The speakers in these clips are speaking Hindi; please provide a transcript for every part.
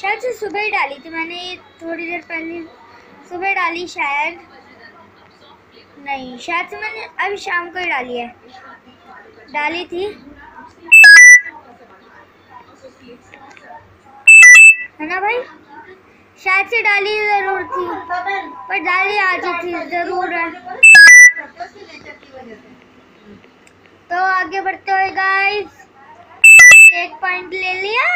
शायद से सुबह ही डाली थी, मैंने ये थोड़ी देर पहले सुबह डाली शायद। नहीं, शायद से मैंने अभी शाम को ही डाली है। डाली थी। है ना भाई? शायद से डाली ज़रूर थी, पर डाली आज थी, ज़रूर है। तो आगे बढ़ते हुए गाइस एक पॉइंट ले लिया।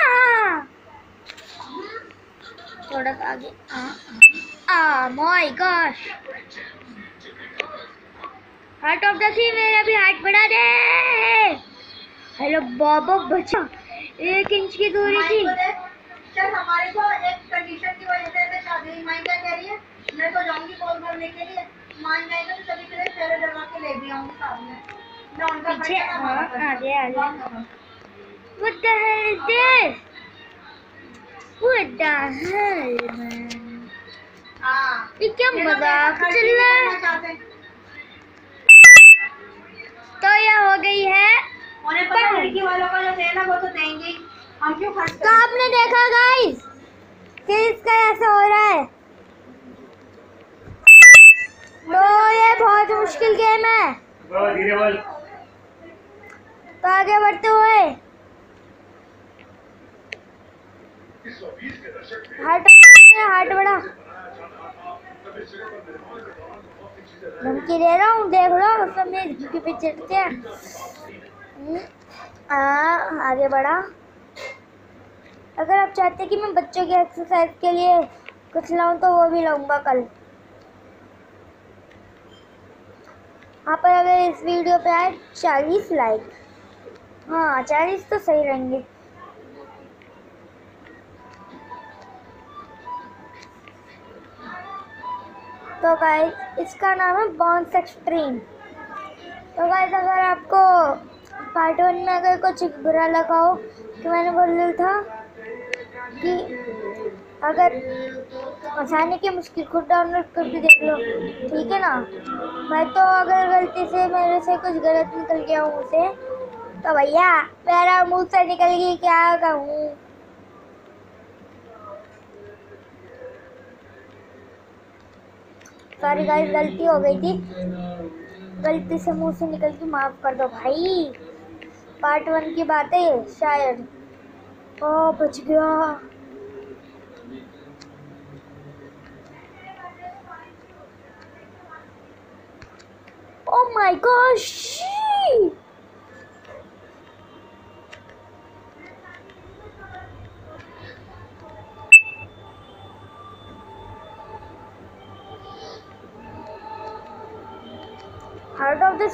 थोड़ा सा आगे। आ my gosh heart of the sea मेरा भी हार्ट बढ़ा दे। हेलो बाबा बचा। एक इंच की दूरी थी। चल हमारे को एक कंडीशन की वजह से शादी माई क्या कह रही है? मैं तो जाऊँगी कॉल भरने के लिए। मान जाएगा तो तभी के लिए फेरे डलवा के ले भी आऊँगी साथ में मैं उनका पीछे हाँ मारा आगे आगे करूँ। What the hell is this? What the hell, man? हाँ ये क्या मज़ाक चल रहा है। तो ये हो गई है उन्हें पता है लड़की वालों का जो देना वो तो देंगे हम क्यों खर्च तो आपने देखा गाइस कि इसका ऐसा हो रहा है। तो ये बहुत मुश्किल गेम है। धीरे बोल। तो आगे बढ़ते हुए। हार्ट हार्ट बड़ा। धमकी दे रहा हूँ देख लो मतलब मेरी धमकी चढ़ते हैं। हम्म, आगे बढ़ा। अगर आप चाहते हैं कि मैं बच्चों की एक्सरसाइज के लिए कुछ लाऊं तो वो भी लाऊँगा कल। यहाँ पर अगर इस वीडियो पे आए चालीस लाइक हाँ चालीस तो सही रहेंगे। तो गाइस इसका नाम है बॉन्स एक्सट्रीम तो गाइस अगर आपको पार्ट वन में अगर कुछ बुरा लगा हो कि मैंने बोल था कि अगर आसानी की मुश्किल खुद डाउनलोड करके देख लो, ठीक है ना? मैं तो अगर गलती से मेरे से कुछ गलत निकल गया हूँ से तो भैया, मेरा मुँह से निकल गई क्या कहूँ? सॉरी गाइस गलती हो गई थी। गलती से मुँह से निकल के माफ़ कर दो भाई। पार्ट वन की बात है शायद। ओ, बच गया। ओ माय गॉश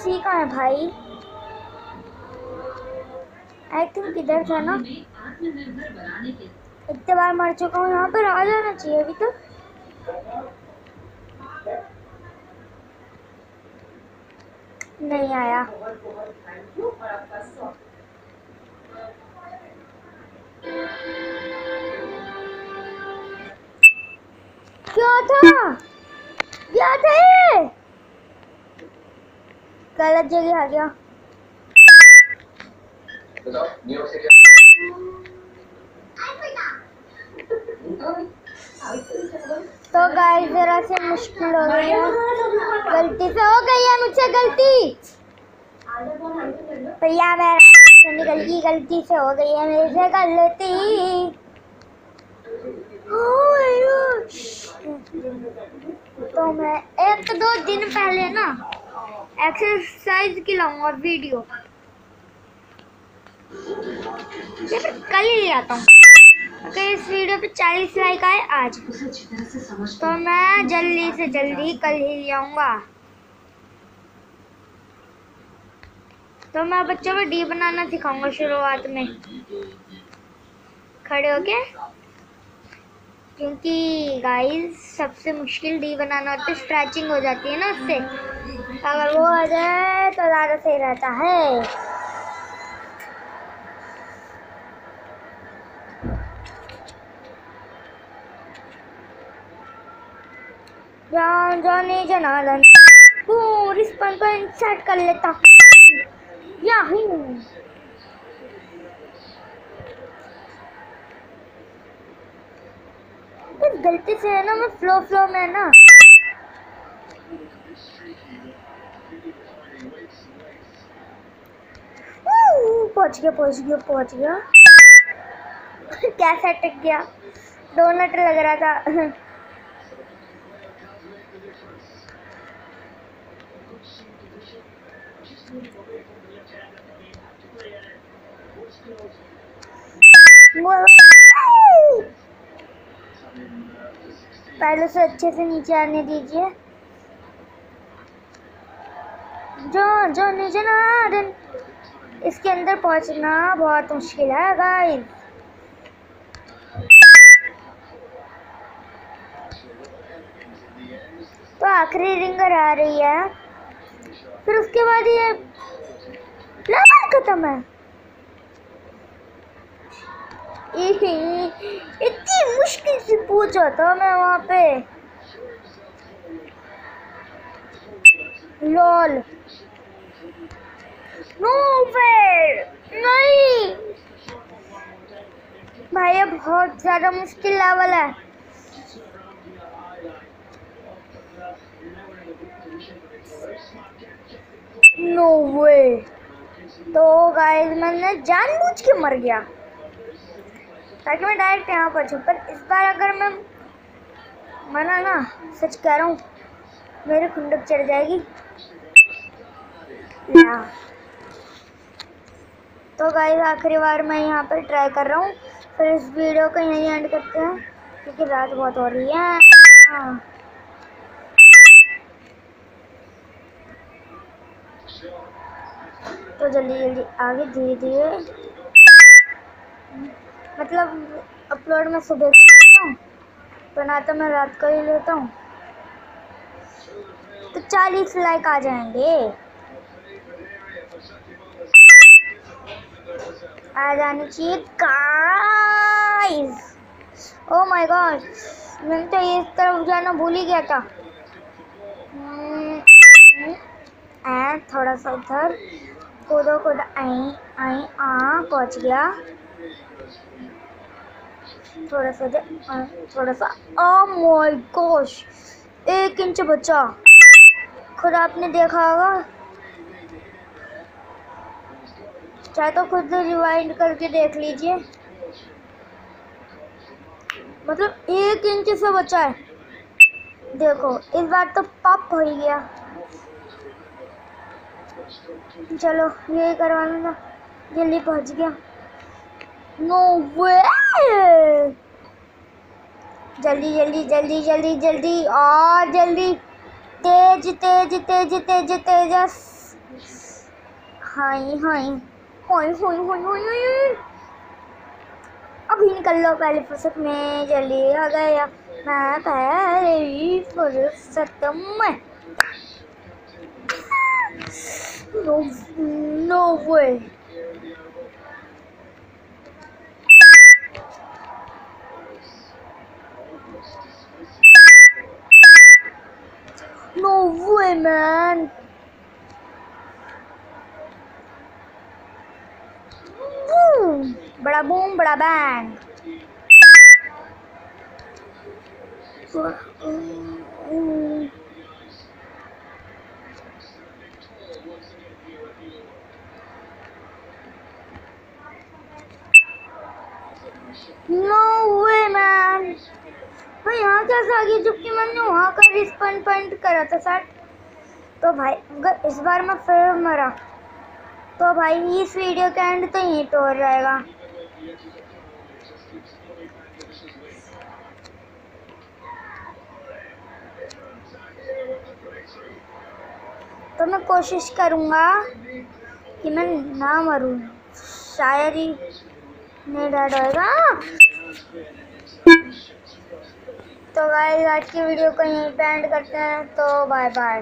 सी कहाँ है भाई। आई थिंक इधर था ना? इतने बार मर चुका हूँ, यहाँ पर आ जाना चाहिए अभी तो। नहीं आया। क्या था? क्या था ये? गलत जगह आ गया। तो गाइस जरा से मुश्किल हो गई है गलती से हो गई है मुझसे गलती। भैया मेरा निकल गई गलती से हो गई है मेरे से गलती. तो मैं एक दो दिन पहले ना एक्सरसाइज की लाऊँगा वीडियो या फिर कल ही ले आता हूँ। अगर इस वीडियो पे चालीस लाइक आए, आज। तो मैं जल्दी से जल्दी कल ही ले आऊँगा। तो मैं बच्चों को डी बनाना सिखाऊँगा शुरुआत में। खड़े होके। क्योंकि गाइस सबसे मुश्किल डी बनाना होता है स्ट्रेचिंग हो जाती है ना उससे। अगर वो आ जाए तो ज़्यादा सही रहता है। जान, जाने जनालन हूँ रिस्पॉन्स पॉइंट सेट कर लेता। याहू गलती से है ना, मैं फ्लो फ्लो में ना। पहुँच गया पहुँच गया पहुँच गया। कैसे अटक गया? डोनट लग रहा था। पहले से अच्छे से नीचे आने दीजिए। जो जो नीचे ना दिन इसके अंदर पहुँचना बहुत मुश्किल है गाइस तो आखिरी रिंगर आ रही है, फिर उसके बाद ये खत्म है। इतनी मुश्किल से पूछा था मैं वहाँ पे। लॉल। नो नहीं। भाई ये बहुत ज़्यादा मुश्किल लेवल है। No way. तो गाइस मैंने जानबूझ के मर गया। ताकि मैं डायरेक्ट यहाँ पर पर इस बार अगर मैं मना ना, सच कह रहा हूँ, मेरी खुंडक चढ़ जाएगी। तो गाइस आखिरी बार मैं यहाँ पर ट्राई कर रहा हूँ। फिर इस वीडियो को यहीं एंड करते हैं, क्योंकि रात बहुत हो रही है। हाँ। तो जल्दी जल्दी आगे धीरे धीरे मतलब अपलोड में सुबह को करता हूँ बनाता मैं रात को ही लेता हूँ। तो चालीस लाइक आ जाएँगे। आ जाने चाहिए। गाइस ओ माय गॉड मैंने तो इस तरफ़ जाना भूल ही गया था। हम्म, हम्म, थोड़ा सा उधर। कूदो कूदो आई आई आ पहुँच गया। थोड़ा सा थोड़ा सा। ओ माय गॉश एक इंच बचा। खुद आपने देखा होगा? चाहे तो खुद रिवाइंड करके देख लीजिए। मतलब एक इंच से बचा है। देखो, इस बार तो पप हो ही गया। चलो ये करवाना था। जल्दी पहुँच गया। नो वे जल्दी जल्दी जल्दी जल्दी जल्दी, और जल्दी। तेज तेज तेज तेज तेज। High high high high high high अभी निकल लो पहले फुर्सत में, जल्दी आ गया मैं पहले ही फुर्सत में। No no way Bada boom, bada bang. No way, man. मैं यहाँ कैसे आ गई जबकि मैंने वहाँ का रिस्पॉन्ड पॉइंट करा था सर तो भाई अगर इस बार मैं फिर मरा तो भाई इस वीडियो का एंड तो यहीं पे हो जाएगा तो मैं कोशिश करूँगा कि मैं ना मरूँ। शायद ही नहीं डर होएगा तो गाइस आज की वीडियो को यहीं पे एंड करते हैं। तो बाय बाय